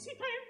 si prende